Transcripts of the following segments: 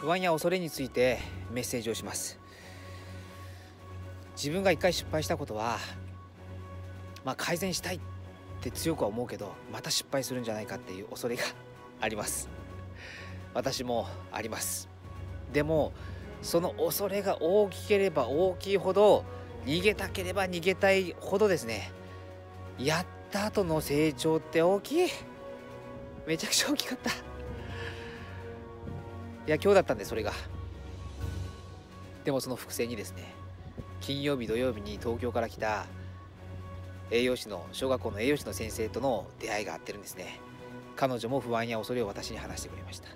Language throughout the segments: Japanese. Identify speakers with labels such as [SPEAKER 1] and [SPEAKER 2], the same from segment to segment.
[SPEAKER 1] 不安や恐れについてメッセージをします。自分が一回失敗したことはまあ改善したいって強くは思うけどまた失敗するんじゃないかっていう恐れがあります。私もあります。でもその恐れが大きければ大きいほど逃げたければ逃げたいほどですね。やった後の成長って大きい。めちゃくちゃ大きかった。いや今日だったんでそれが。でもその複製にですね金曜日土曜日に東京から来た栄養士の小学校の栄養士の先生との出会いがあってるんですね。彼女も不安や恐れを私に話してくれました。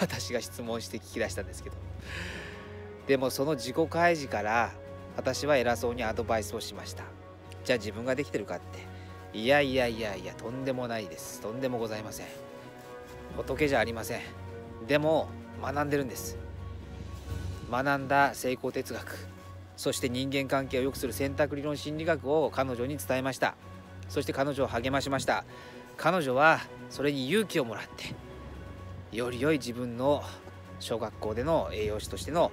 [SPEAKER 1] 私が質問して聞き出したんですけど。でもその自己開示から私は偉そうにアドバイスをしました。じゃあ自分ができてるかって。いやいやいやいやとんでもないです。とんでもございません。仏じゃありません。でも学んでるんです。学んだ成功哲学。そして人間関係を良くする選択理論心理学を彼女に伝えました。そして彼女を励ましました。彼女はそれに勇気をもらってより良い自分の小学校での栄養士としての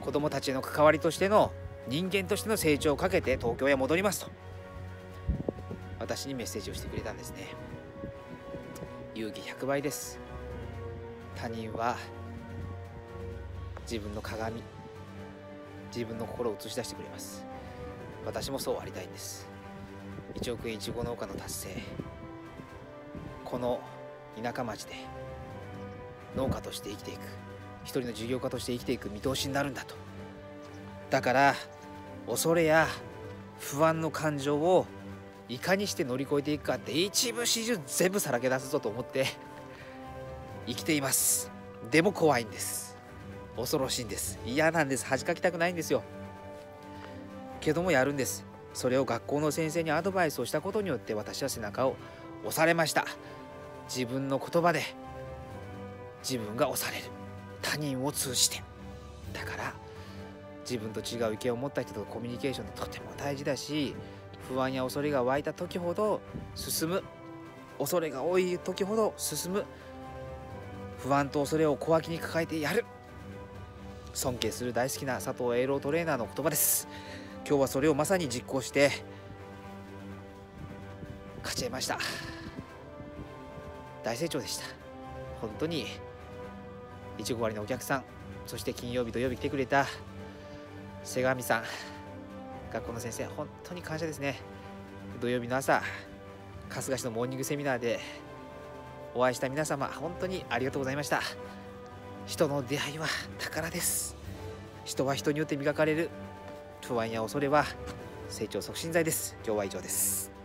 [SPEAKER 1] 子どもたちへの関わりとしての人間としての成長をかけて東京へ戻りますと。私にメッセージをしてくれたんですね。勇気100倍です。他人は自分の鏡自分の心を映し出してくれます。私もそうありたいんです。1億円いちご農家の達成。この田舎町で農家として生きていく。一人の事業家として生きていく見通しになるんだと。だから恐れや不安の感情をいかにして乗り越えていくかって一部始終全部さらけ出すぞと思って生きています。でも怖いんです。恐ろしいんです。嫌なんです。恥かきたくないんですよ。けどもやるんです。それを学校の先生にアドバイスをしたことによって私は背中を押されました。自分の言葉で自分が押される。他人を通じて。だから自分と違う意見を持った人とコミュニケーションってとても大事だし不安や恐れが湧いた時ほど進む。恐れが多い時ほど進む。不安と恐れを小脇に抱えてやる。尊敬する大好きな佐藤栄郎トレーナーの言葉です。今日はそれをまさに実行して勝ち得ました。大成長でした。本当にいちご割のお客さんそして金曜日土曜日来てくれた瀬上さん学校の先生本当に感謝ですね。土曜日の朝春日市のモーニングセミナーでお会いした皆様本当にありがとうございました。人の出会いは宝です。人は人によって磨かれる。不安や恐れは成長促進剤です。今日は以上です。